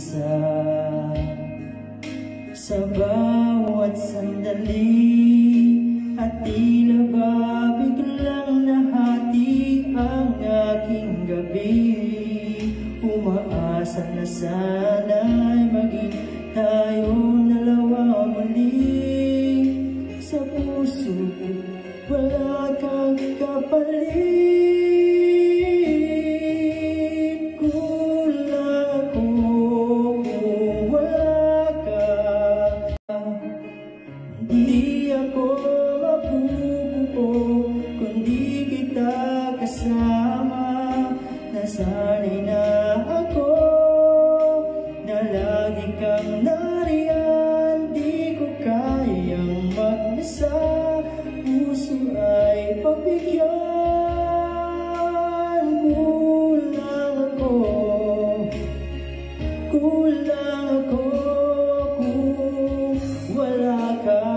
mag-isa Sa bawat sandali. At tila ba biglang nahati ang aking gabi? Umaasa na sana'y maging tayong dalawa muli. Sa puso ko wala kang kapalit kasama Nasanay na ako Na lagi kang nariyan. Di ko kayang magnasa Puso ay pagbigyan Kulang ako Kulang ako Kung wala ka.